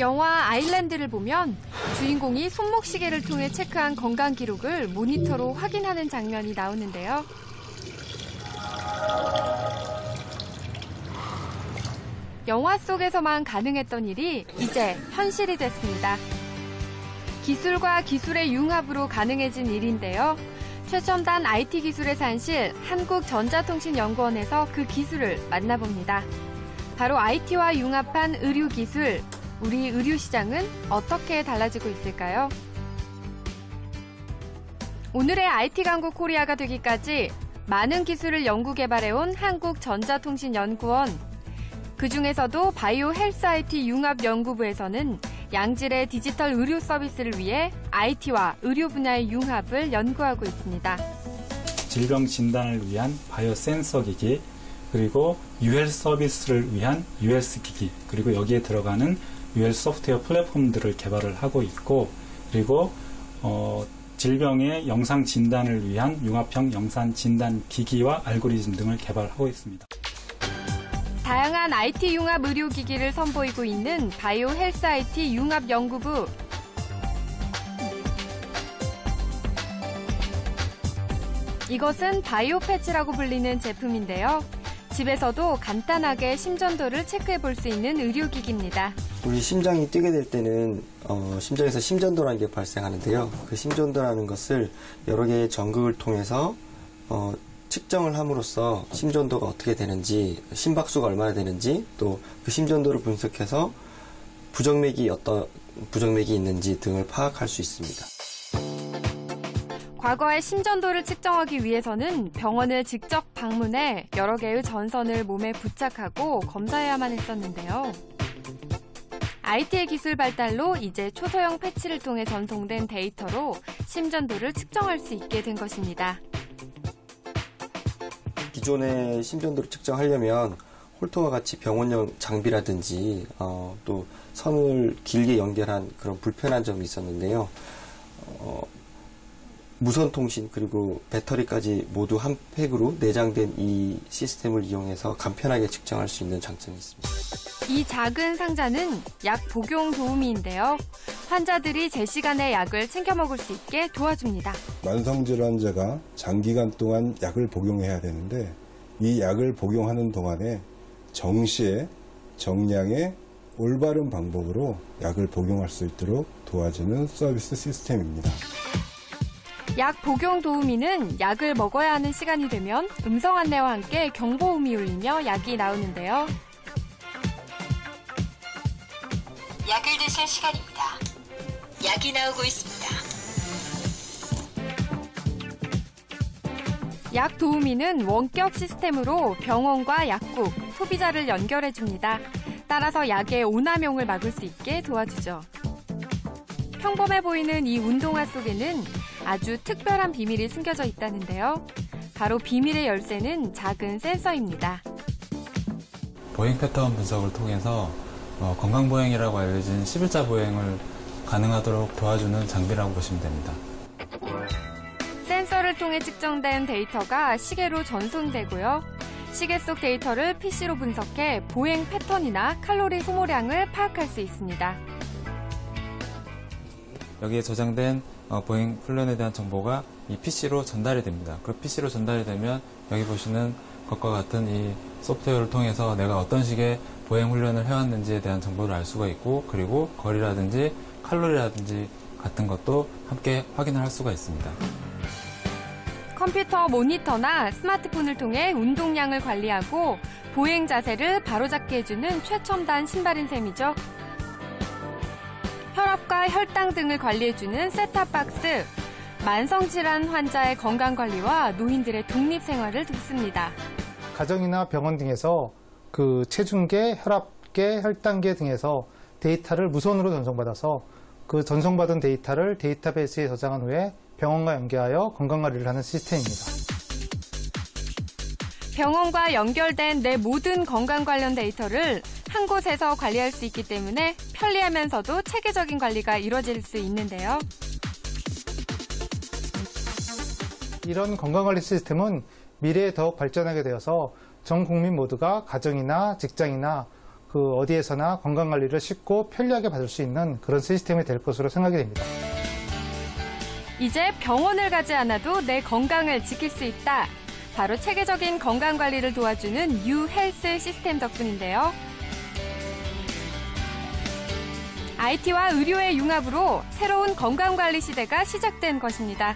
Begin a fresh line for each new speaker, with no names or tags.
영화 아일랜드를 보면 주인공이 손목시계를 통해 체크한 건강 기록을 모니터로 확인하는 장면이 나오는데요. 영화 속에서만 가능했던 일이 이제 현실이 됐습니다. 기술과 기술의 융합으로 가능해진 일인데요. 최첨단 IT 기술의 산실 한국전자통신연구원에서 그 기술을 만나봅니다. 바로 IT와 융합한 의료 기술. 우리 의료 시장은 어떻게 달라지고 있을까요? 오늘의 IT 강국 코리아가 되기까지 많은 기술을 연구 개발해온 한국전자통신연구원. 그 중에서도 바이오 헬스 IT 융합 연구부에서는 양질의 디지털 의료 서비스를 위해 IT와 의료 분야의 융합을 연구하고 있습니다.
질병 진단을 위한 바이오 센서 기기, 그리고 UL 서비스를 위한 ULS 기기, 그리고 여기에 들어가는 UL 소프트웨어 플랫폼들을 개발을 하고 있고, 그리고 어, 질병의 영상 진단을 위한 융합형 영상 진단 기기와 알고리즘 등을 개발하고 있습니다.
다양한 IT 융합 의료 기기를 선보이고 있는 바이오 헬스 IT 융합 연구부. 이것은 바이오 패치라고 불리는 제품인데요. 집에서도 간단하게 심전도를 체크해 볼 수 있는 의료기기입니다.
우리 심장이 뛰게 될 때는 어, 심장에서 심전도라는 게 발생하는데요. 그 심전도라는 것을 여러 개의 전극을 통해서 어, 측정을 함으로써 심전도가 어떻게 되는지, 심박수가 얼마나 되는지, 또 그 심전도를 분석해서 부정맥이 어떤 부정맥이 있는지 등을 파악할 수 있습니다.
과거에 심전도를 측정하기 위해서는 병원을 직접 방문해 여러 개의 전선을 몸에 부착하고 검사해야만 했었는데요. IT의 기술 발달로 이제 초소형 패치를 통해 전송된 데이터로 심전도를 측정할 수 있게 된 것입니다.
기존의 심전도를 측정하려면 홀터와 같이 병원용 장비라든지 어, 또 선을 길게 연결한 그런 불편한 점이 있었는데요. 어, 무선 통신 그리고 배터리까지 모두 한 팩으로 내장된 이 시스템을 이용해서 간편하게 측정할 수 있는 장점이 있습니다.
이 작은 상자는 약 복용 도우미인데요. 환자들이 제 시간에 약을 챙겨 먹을 수 있게 도와줍니다.
만성질환자가 장기간 동안 약을 복용해야 되는데 이 약을 복용하는 동안에 정시에 정량의 올바른 방법으로 약을 복용할 수 있도록 도와주는 서비스 시스템입니다.
약 복용 도우미는 약을 먹어야 하는 시간이 되면 음성 안내와 함께 경보음이 울리며 약이 나오는데요.
약을 드실 시간입니다. 약이 나오고 있습니다.
약 도우미는 원격 시스템으로 병원과 약국, 소비자를 연결해 줍니다. 따라서 약의 오남용을 막을 수 있게 도와주죠. 평범해 보이는 이 운동화 속에는 아주 특별한 비밀이 숨겨져 있다는데요. 바로 비밀의 열쇠는 작은 센서입니다.
보행 패턴 분석을 통해서 어, 건강 보행이라고 알려진 11자 보행을 가능하도록 도와주는 장비라고 보시면 됩니다.
센서를 통해 측정된 데이터가 시계로 전송되고요. 시계 속 데이터를 PC로 분석해 보행 패턴이나 칼로리 소모량을 파악할 수 있습니다.
여기에 저장된 어, 보행 훈련에 대한 정보가 이 PC로 전달이 됩니다. 그 PC로 전달이 되면 여기 보시는 것과 같은 이 소프트웨어를 통해서 내가 어떤 식의 보행 훈련을 해왔는지에 대한 정보를 알 수가 있고 그리고 거리라든지 칼로리라든지 같은 것도 함께 확인을 할 수가 있습니다.
컴퓨터 모니터나 스마트폰을 통해 운동량을 관리하고 보행 자세를 바로잡게 해주는 최첨단 신발인 셈이죠. 혈압과 혈당 등을 관리해주는 셋탑박스. 만성질환 환자의 건강관리와 노인들의 독립생활을 돕습니다.
가정이나 병원 등에서 그 체중계, 혈압계, 혈당계 등에서 데이터를 무선으로 전송받아서 그 전송받은 데이터를 데이터베이스에 저장한 후에 병원과 연계하여 건강관리를 하는 시스템입니다.
병원과 연결된 내 모든 건강 관련 데이터를 한 곳에서 관리할 수 있기 때문에 편리하면서도 체계적인 관리가 이루어질 수 있는데요.
이런 건강관리 시스템은 미래에 더욱 발전하게 되어서 전 국민 모두가 가정이나 직장이나 그 어디에서나 건강관리를 쉽고 편리하게 받을 수 있는 그런 시스템이 될 것으로 생각이 됩니다.
이제 병원을 가지 않아도 내 건강을 지킬 수 있다. 바로 체계적인 건강관리를 도와주는 뉴헬스 시스템 덕분인데요. IT와 의료의 융합으로 새로운 건강관리 시대가 시작된 것입니다.